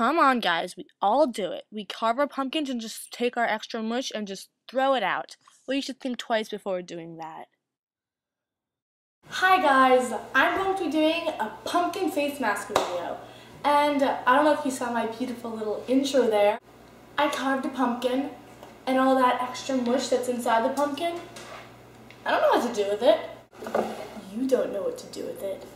Come on, guys, we all do it. We carve our pumpkins and just take our extra mush and just throw it out. Well, you should think twice before doing that. Hi guys, I'm going to be doing a pumpkin face mask video. And I don't know if you saw my beautiful little intro there. I carved a pumpkin and all that extra mush that's inside the pumpkin. I don't know what to do with it. You don't know what to do with it,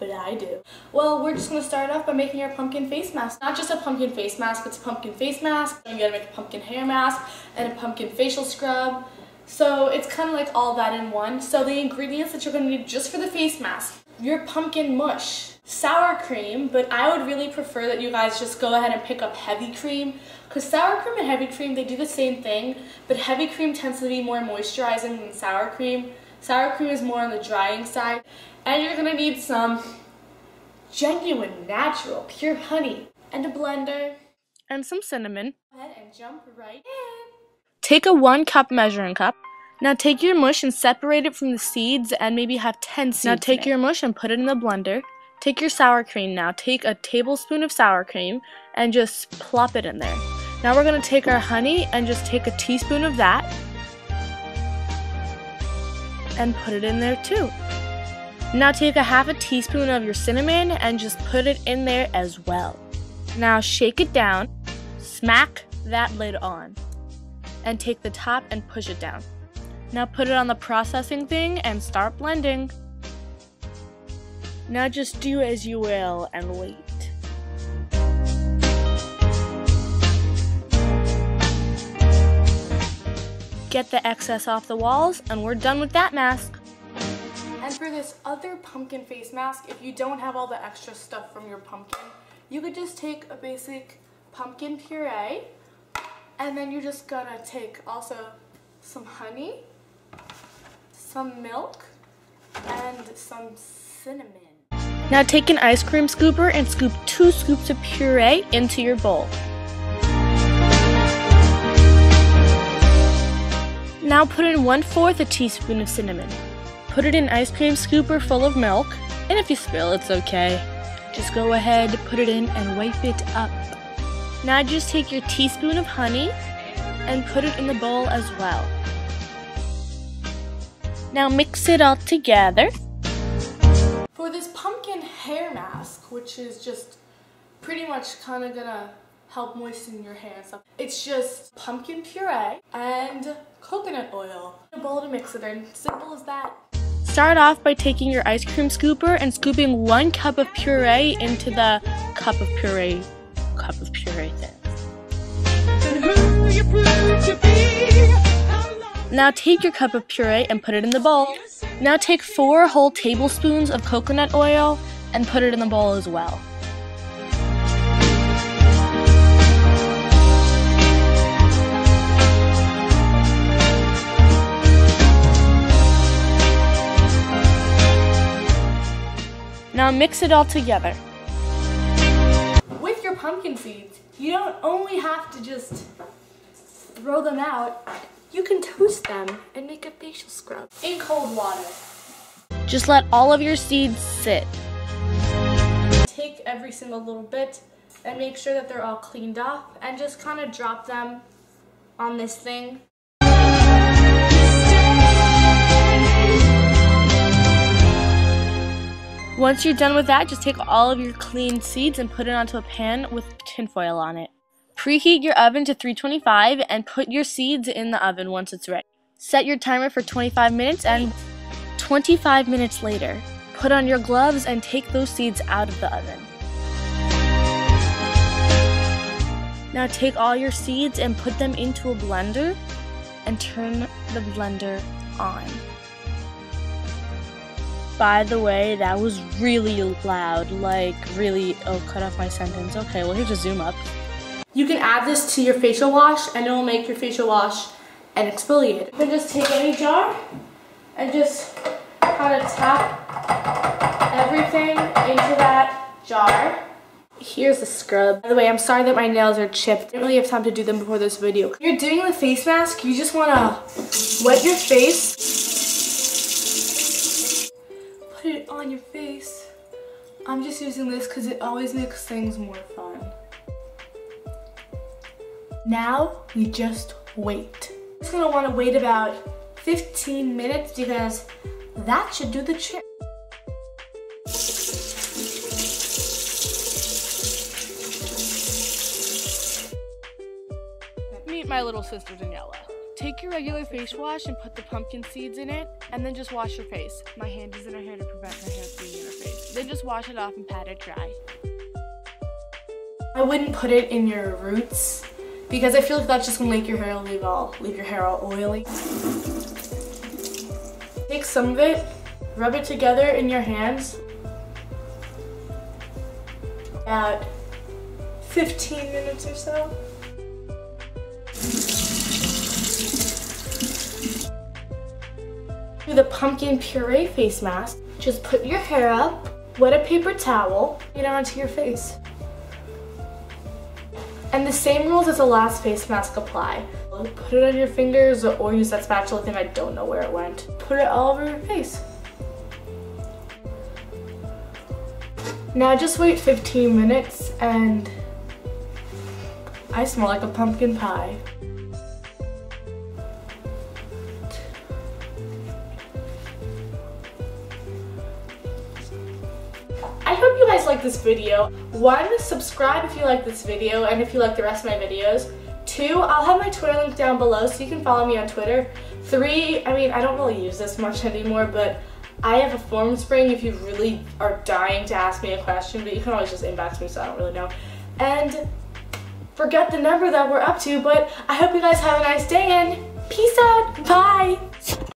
but I do. Well, we're just gonna start off by making our pumpkin face mask. Not just a pumpkin face mask, it's a pumpkin face mask. You gotta make a pumpkin hair mask and a pumpkin facial scrub so it's kind of like all that in one. So the ingredients that you're to need just for the face mask, your pumpkin mush, sour cream, but I would really prefer that you guys just go ahead and pick up heavy cream because sour cream and heavy cream, they do the same thing, but heavy cream tends to be more moisturizing than sour cream. Sour cream is more on the drying side. And you're going to need some genuine, natural, pure honey and a blender. And some cinnamon. Go ahead and jump right in. Take a one cup measuring cup. Now take your mush and separate it from the seeds and maybe have 10 seeds. Now take your mush and put it in the blender. Take your sour cream now. Take a tablespoon of sour cream and just plop it in there. Now we're going to take our honey and just take a teaspoon of that and put it in there too. Now take a half a teaspoon of your cinnamon and just put it in there as well. Now shake it down, smack that lid on and take the top and push it down. Now put it on the processing thing and start blending. Now just do as you will and wait. Get the excess off the walls and we're done with that mask. And for this other pumpkin face mask, if you don't have all the extra stuff from your pumpkin, you could just take a basic pumpkin puree and then you're just gonna take also some honey, some milk, and some cinnamon. Now take an ice cream scooper and scoop two scoops of puree into your bowl. Now put in one fourth a teaspoon of cinnamon. Put it in ice cream scooper full of milk, and if you spill, it's okay. Just go ahead, put it in, and wipe it up. Now just take your teaspoon of honey and put it in the bowl as well. Now mix it all together. For this pumpkin hair mask, which is just pretty much kind of gonna help moisten your hair and it's just pumpkin puree and coconut oil. A bowl to mix it in, simple as that. Start off by taking your ice cream scooper and scooping one cup of puree into the cup of puree cup of puree thing. Now take your cup of puree and put it in the bowl. Now take four whole tablespoons of coconut oil and put it in the bowl as well. Now mix it all together. With your pumpkin seeds, you don't only have to just throw them out, you can toast them and make a facial scrub in cold water. Just let all of your seeds sit. Take every single little bit and make sure that they're all cleaned off and just kind of drop them on this thing. Once you're done with that, just take all of your clean seeds and put it onto a pan with tinfoil on it. Preheat your oven to 325 and put your seeds in the oven once it's ready. Set your timer for 25 minutes and 25 minutes later, put on your gloves and take those seeds out of the oven. Now take all your seeds and put them into a blender and turn the blender on. By the way, that was really loud, like really, oh, cut off my sentence. Okay, well here's a zoom up. You can add this to your facial wash and it will make your facial wash and exfoliate. You can just take any jar and just kind of tap everything into that jar. Here's the scrub. By the way, I'm sorry that my nails are chipped. I didn't really have time to do them before this video. If you're doing the face mask, you just want to wet your face. On your face. I'm just using this because it always makes things more fun. Now we just wait. Just gonna wanna wait about 15 minutes because that should do the trick. Meet my little sister Daniela. Take your regular face wash and put the pumpkin seeds in it, and then just wash your face. My hand is in her hair to prevent her hair from being in her face. Then just wash it off and pat it dry. I wouldn't put it in your roots because I feel like that's just gonna make your hair leave all leave your hair all oily. Take some of it, rub it together in your hands. About 15 minutes or so. The pumpkin puree face mask. Just put your hair up, wet a paper towel, get it onto your face. And the same rules as the last face mask apply. Put it on your fingers or use that spatula thing, I don't know where it went. Put it all over your face. Now just wait 15 minutes and I smell like a pumpkin pie. Like this video. One, subscribe if you like this video and if you like the rest of my videos. Two, I'll have my Twitter link down below so you can follow me on Twitter. Three, I mean, I don't really use this much anymore, but I have a Formspring if you really are dying to ask me a question, but you can always just inbox me so I don't really know. And forget the number that we're up to, but I hope you guys have a nice day and peace out. Bye.